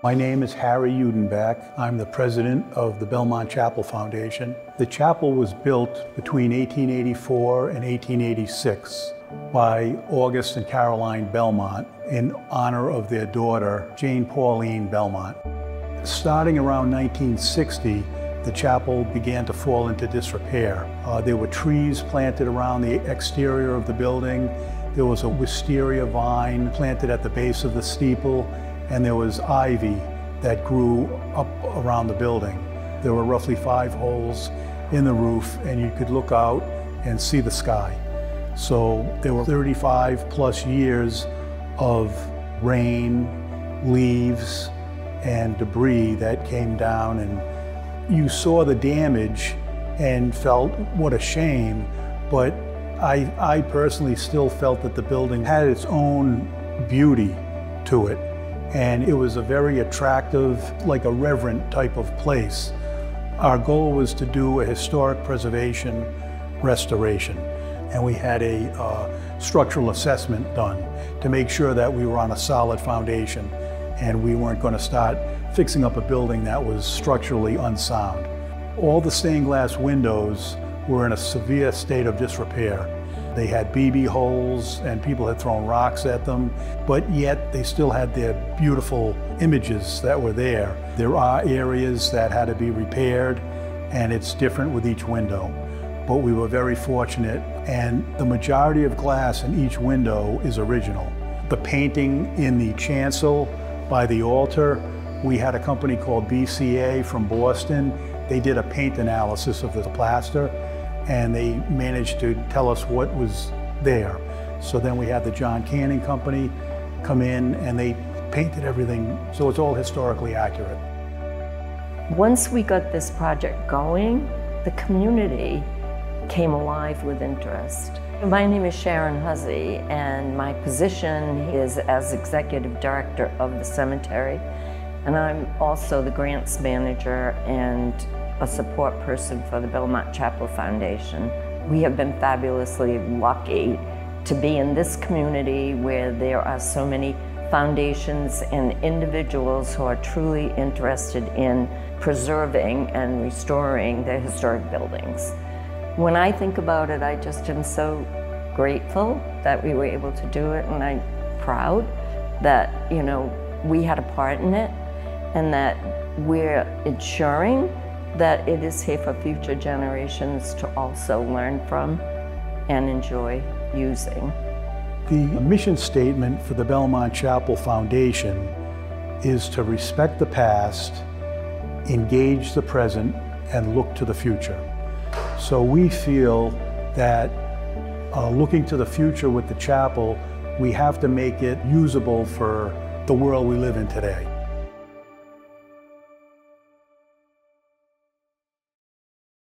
My name is Harry Udenbach. I'm the president of the Belmont Chapel Foundation. The chapel was built between 1884 and 1886 by August and Caroline Belmont in honor of their daughter, Jane Pauline Belmont. Starting around 1960, the chapel began to fall into disrepair. Uh, there were trees planted around the exterior of the building. There was a wisteria vine planted at the base of the steeple and there was ivy that grew up around the building. There were roughly five holes in the roof and you could look out and see the sky. So there were 35 plus years of rain, leaves, and debris that came down and you saw the damage and felt what a shame, but I, I personally still felt that the building had its own beauty to it and it was a very attractive, like a reverent type of place. Our goal was to do a historic preservation restoration, and we had a uh, structural assessment done to make sure that we were on a solid foundation and we weren't going to start fixing up a building that was structurally unsound. All the stained glass windows were in a severe state of disrepair. They had BB holes and people had thrown rocks at them, but yet they still had their beautiful images that were there. There are areas that had to be repaired and it's different with each window. But we were very fortunate and the majority of glass in each window is original. The painting in the chancel by the altar, we had a company called BCA from Boston. They did a paint analysis of the plaster and they managed to tell us what was there. So then we had the John Canning Company come in and they painted everything so it's all historically accurate. Once we got this project going, the community came alive with interest. My name is Sharon Huzzy and my position is as Executive Director of the cemetery and I'm also the grants manager and a support person for the Belmont Chapel Foundation. We have been fabulously lucky to be in this community where there are so many foundations and individuals who are truly interested in preserving and restoring the historic buildings. When I think about it, I just am so grateful that we were able to do it and I'm proud that, you know, we had a part in it and that we're ensuring that it is here for future generations to also learn from and enjoy using. The mission statement for the Belmont Chapel Foundation is to respect the past, engage the present, and look to the future. So we feel that uh, looking to the future with the chapel, we have to make it usable for the world we live in today.